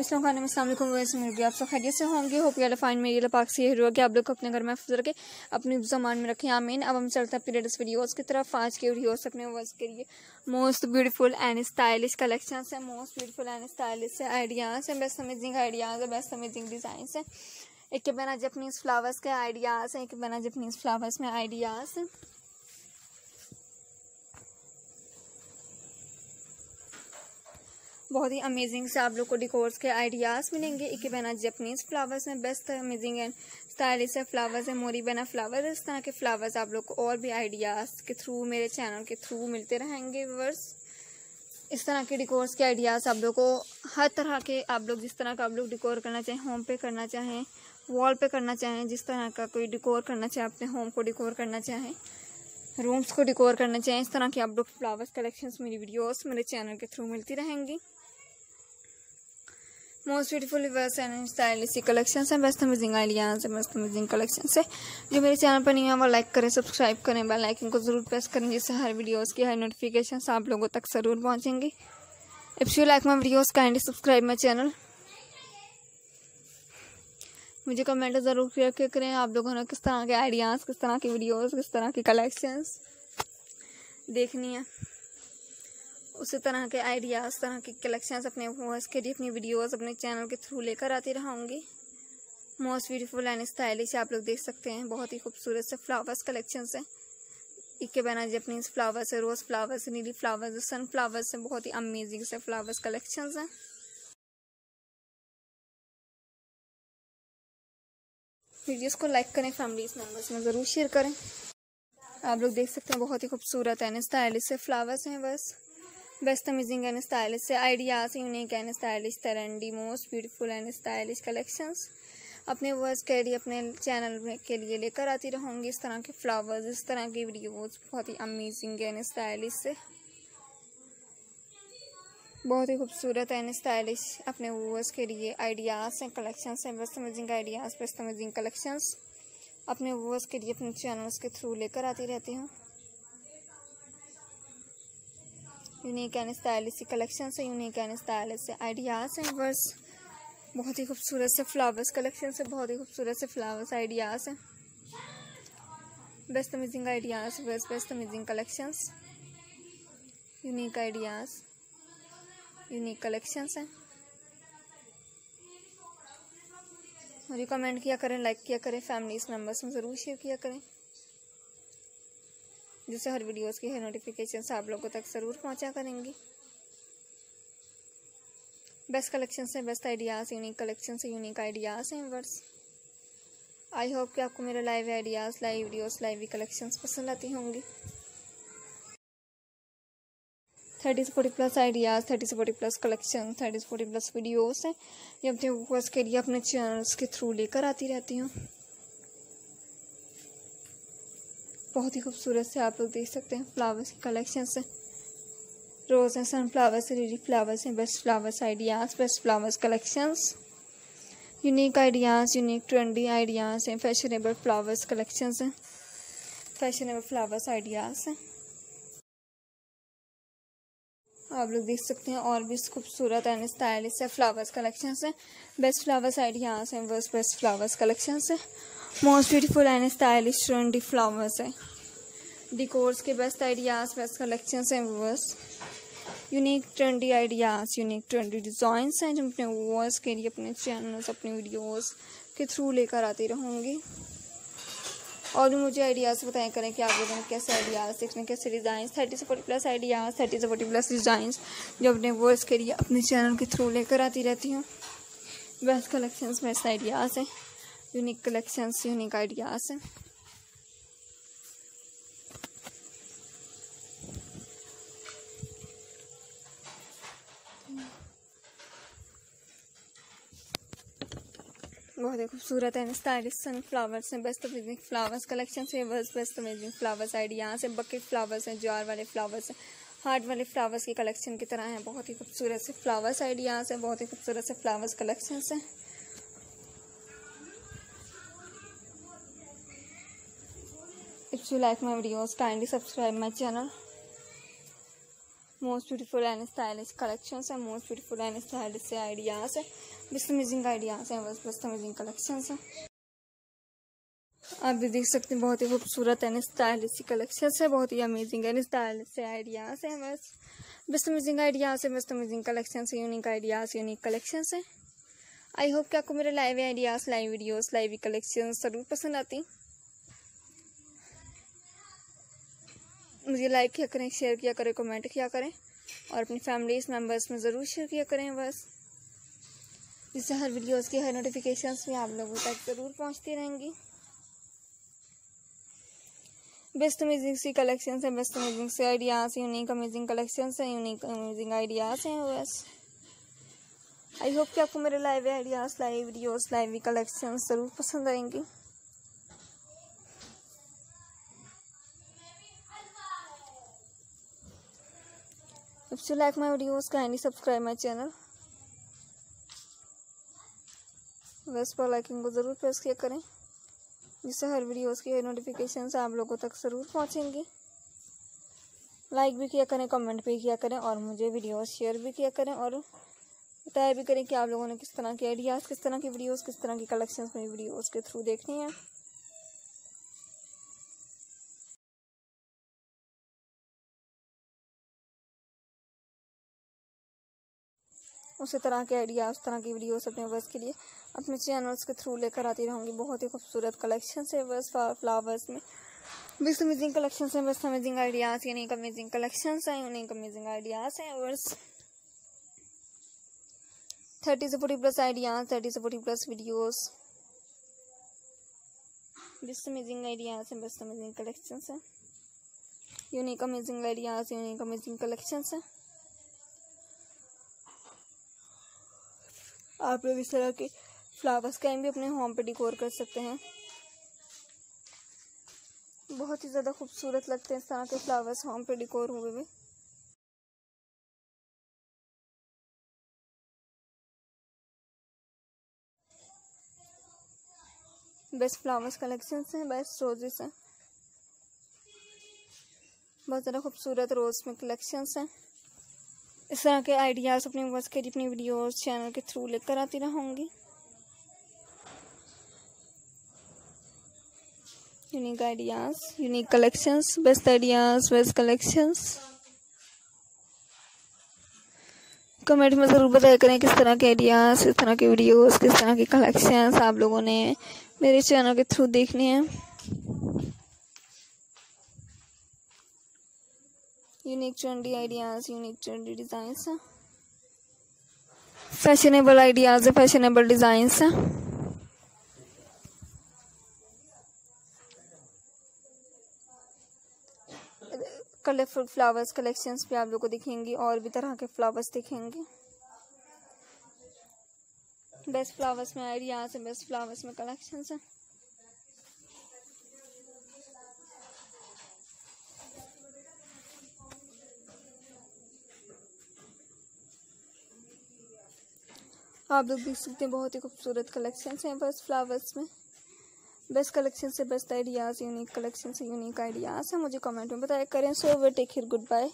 मिसलों खाने वैसे आप सब खैरियत से होंगे। होप या फाइन मेरी पाक से यही हुआ कि आप लोग को अपने घर में महफूज रखें, अपनी जमान में रखें। आमीन। अब हम चलते हैं अपनी लेटेस्ट वीडियोज़ की तरफ़। आज के वीडियोज़ अपने वर्स के लिए most beautiful and stylish collection है। Most beautiful and stylish ideas हैं। बेस्ट अमेजिंग आइडियाज़ है। बेस्ट अमेजिंग डिज़ाइन है। एक के बना जपनीज़ फ्लावर्स के आइडियाज़ हैं। एक के बना जपनीज़ फ्लावर्स में आइडियाज़ हैं। बहुत ही अमेजिंग से आप लोग को डिकोर्स के आइडियाज़ मिलेंगे। एक बना जपनीज़ फ्लावर्स में बेस्ट अमेजिंग एंड स्टाइलिश है फ्लावर्स है मोरी बना फ्लावर इस तरह के फ्लावर्स आप लोग को और भी आइडियाज़ के थ्रू मेरे चैनल के थ्रू मिलते रहेंगे वर्स इस तरह के डिकोर्स के आइडियाज़ आप लोग को हर तरह के आप लोग जिस तरह का आप लोग डिकोर करना चाहें होम पे करना चाहें वॉल पे करना चाहें, जिस तरह का कोई डिकोर करना चाहें, अपने होम को डिकोर करना चाहें रूम्स को डिकोर करना चाहें, इस तरह के आप लोग फ्लावर्स कलेक्शंस मेरी वीडियोस मेरे चैनल के थ्रू मिलती रहेंगी। Most beautiful viewers and stylish collection है। बेस्ट अमेजिंग आइडियाज़ है बेस्ट अमेजिंग कलेक्शन है। जो मेरे चैनल पर नहीं है, वो लाइक करें सब्सक्राइब करें बेल आइकन को ज़रूर प्रेस करें, जिससे हर वीडियोस की हर नोटिफिकेशन आप लोगों तक ज़रूर पहुंचेंगी। If you like my videos kindly subscribe my channel मुझे कमेंट ज़रूर क्लियर करें, आप लोगों ने किस तरह के आइडियाज़ किस तरह की वीडियोज़ किस तरह की कलेक्शंस देखनी है। उसी तरह के आइडियाज़ तरह के कलेक्शंस अपने व्यूअर्स के लिए, अपनी वीडियोस अपने चैनल के थ्रू लेकर आती रहूँगी। मोस्ट ब्यूटीफुल एंड स्टाइलिश आप लोग देख सकते हैं। बहुत ही खूबसूरत से फ्लावर्स कलेक्शन है। इक्के बना जपनीज फ्लावर्स है रोज़ फ्लावर्स नीली फ्लावर्स सन फ्लावर्स है। बहुत ही अमेजिंग से फ्लावर्स कलेक्शन हैं। वीडियोस को लाइक करें फैमिलीज़ मेंबर्स में ज़रूर शेयर करें। आप लोग देख सकते हैं, बहुत ही खूबसूरत एंड स्टाइलिश से फ्लावर्स हैं बस। बेस्ट अमेजिंग एंड स्टाइलिश से unique and stylish trendy most beautiful and stylish collections अपने वर्ड्स के लिए अपने चैनल के लिए लेकर आती रहूँगी। इस तरह के फ्लावर्स इस तरह की वीडियोज़ बहुत ही अमेजिंग एंड स्टाइलिश से बहुत ही खूबसूरत एंड स्टाइलिश अपने व्यूअर्स के लिए आइडियाज़ हैं कलेक्शंस हैं। Best amazing ideas best amazing collections अपने व्यूअर्स के लिए अपने चैनल्स के थ्रू लेकर आती रहती हूँ। यूनिक एंड स्टाइलिश कलेक्शन से यूनिक एंड स्टाइलिश आइडियाज़ हैं बस बहुत ही खूबसूरत से फ्लावर्स कलेक्शन से बहुत ही खूबसूरत से फ्लावर्स आइडियाज़ हैं बेस्ट अमेजिंग आइडियाज़ बस best amazing collections unique ideas unique collections हैं मुझे कमेंट किया करें लाइक किया करें फैमिलीज़ मेंबर्स में ज़रूर शेयर किया करें। जिससे हर वीडियोस की है नोटिफिकेशन आप लोगों तक ज़रूर पहुँचा करेंगी। बेस्ट कलेक्शन से बेस्ट आइडियाज़ यूनिक कलेक्शन से यूनिक आइडियाज़ हैं वर्स आई होप कि आपको मेरे live ideas live videos live collections पसंद आती होंगी। थर्टी से फोर्टी प्लस आइडियाज़ थर्टी से फोर्टी प्लस कलेक्शन थर्टी से फोर्टी प्लस वीडियोस हैं। ये अपने वर्स के लिए, अपने चैनल्स के थ्रू लेकर आती रहती हूँ। बहुत ही खूबसूरत से आप लोग देख सकते हैं फ्लावर्स की कलेक्शन से रोज़ हैं सनफ्लावर्स लिली फ्लावर्स हैं best flowers ideas best flowers collections unique ideas unique trendy ideas हैं फैशनेबल फ्लावर्स कलेक्शंस हैं। फैशनेबल फ्लावर्स आइडियाज़ हैं। आप लोग देख सकते हैं और भी खूबसूरत एंड स्टाइलिश है फ्लावर्स कलेक्शन हैं। बेस्ट फ्लावर्स आइडियाज़ हैं बस बेस्ट फ्लावर्स कलेक्शन हैं। Most beautiful and stylish trendy flowers है। डिकोर्स के बेस्ट आइडियाज़ बेस्ट कलेक्शन हैं viewers unique trendy ideas unique trendy designs हैं जो अपने वर्स के लिए, अपने चैनल्स अपने वीडियोस के थ्रू लेकर आती रहूँगी। और भी मुझे आइडियाज़ बताएँ करें कि आप लोगों ने कैसे आइडियाज़ देखने, कैसे डिज़ाइंस थर्टी से फोर्टी प्लस आइडियाज़ थर्टी से फोर्टी प्लस डिज़ाइन जो अपने वो इसके लिए अपने चैनल के थ्रू लेकर आती रहती हूँ। बेस्ट कलेक्शंस बेस्ट आइडियाज़ हैं यूनिक कलेक्शंस यूनिक आइडियाज़ हैं। बहुत ही खूबसूरत है स्टाइलिश सन फ्लावर्स हैं बेस्ट अमेजिंग फ्लावर्स कलेक्शन से बस बेस्ट अमेजिंग फ्लावर्स आइडियाज़ हैं बकेट फ्लावर्स हैं जार वाले फ्लावर्स हैं हार्ट वाले फ्लावर्स की कलेक्शन की तरह हैं बहुत ही खूबसूरत से फ्लावर्स आइडियाज़ हैं बहुत ही खूबसूरत से फ्लावर्स कलेक्शन हैं If you like my videos, kindly subscribe my channel. Most beautiful and stylish collection है मोस्ट ब्यूटीफुल एंड स्टाइलिश से आइडियाज़ है बेस्ट अमेजिंग आइडियाज़ हैं, बस बेस्ट अमेजिंग कलेक्शन है। आप भी देख सकते हैं, बहुत ही खूबसूरत एंड स्टाइलिश कलेक्शन है, बहुत ही अमेजिंग एंड स्टाइलिश से आइडियाज़ हैं, बस। बेस्ट अमेजिंग आइडियाज़ है बेस्ट अमेजिंग कलेक्शन है यूनिक आइडियाज़ यूनिक कलेक्शन है। आई होप कि आपको मेरे live ideas live videos live collection ज़रूर पसंद आती मुझे लाइक किया करें शेयर किया करें कमेंट किया करें। और अपनी फैमिलीज़ मेंबर्स में ज़रूर शेयर किया करें बस। जिससे हर वीडियोस की, हर नोटिफिकेशंस भी आप लोगों तक ज़रूर पहुँचती रहेंगी। बेस्ट अमेजिंग सी कलेक्शन है बेस्ट अमेजिंग से आइडियाज़ यूनिक अमेजिंग कलेक्शन है यूनिक अमेजिंग आइडियाज़ हैं बस। आई होप कि आपको मेरे live ideas live videos live collection ज़रूर पसंद आएँगी। If you like my videos, kindly subscribe my channel. वेस्ट पर लाइकिंग को ज़रूर प्रेस किया करें। जिससे हर वीडियोस की नोटिफिकेशन आप लोगों तक ज़रूर पहुँचेंगे। लाइक भी किया करें कमेंट भी किया करें और मुझे वीडियोस शेयर भी किया करें और बताया भी करें कि आप लोगों ने किस तरह के आइडियाज़ किस तरह की वीडियोस किस तरह की कलेक्शंस मेरी वीडियोस के थ्रू देखनी है। उसी तरह के आइडिया उस तरह की वीडियोस अपने बस के लिए अपने चैनल्स के थ्रू लेकर आती रहूँगी। बहुत ही खूबसूरत कलेक्शन है बस फ्लावर्स में। बेस्ट अमेजिंग कलेक्शन है best amazing ideas unique amazing collection हैं यूनिक अमेजिंग आइडियाज़ हैं बस थर्टी से फोर्टी प्लस आइडियाज़ थर्टी से forty plus videos best amazing ideas हैं बेस्ट अमेजिंग कलेक्शन हैं। Unique amazing ideas unique amazing collection हैं। आप लोग इस तरह के फ्लावर्स का भी अपने होम पे डिकोर कर सकते हैं। बहुत ही ज़्यादा खूबसूरत लगते हैं इस तरह के फ्लावर्स होम पे डिकोर हुए हुए। बेस्ट फ्लावर्स कलेक्शन हैं बेस्ट रोजेस हैं। बहुत ज़्यादा खूबसूरत रोज़ में कलेक्शंस हैं। इस तरह के आइडियाज़ अपने बस के अपनी वीडियोस चैनल के थ्रू लेकर आती रहूँगी। Unique ideas unique collections best ideas best collections comment में ज़रूर बताया करें किस तरह के आइडियाज़ किस तरह के वीडियोस किस तरह के कलेक्शंस आप लोगों ने मेरे चैनल के थ्रू देखने हैं। Unique trendy ideas unique trendy designs fashionable ideas fashionable designs colourful flowers collections भी आप लोगों को दिखेंगी, और भी तरह के फ्लावर्स दिखेंगे। बेस्ट फ्लावर्स में आइडियाज़ है बेस्ट फ्लावर्स में कलेक्शंस हैं आप लोग देख सकते हैं बहुत ही खूबसूरत कलेक्शन हैं बस फ्लावर्स में। बेस्ट कलेक्शन से बेस्ट आइडियाज़ यूनिक कलेक्शन से यूनिक आइडियाज़ हैं। मुझे कमेंट में बताया करें। So we take here goodbye